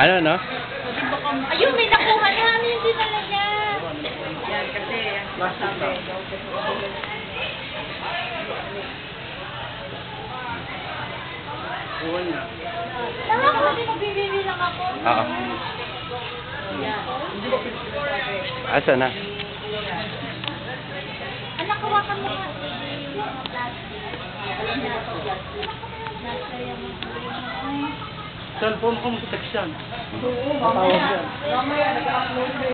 Ano, no? Ayun, may nakuha na. Ano yung dinala niya? Yan, kasi yan. Kuha niya. Tama ko kasi magbibili lang ako. Oo. Asa na? Anak, hawakan mo nga. Yung plastic. Nasa yung... Cellphone ko mo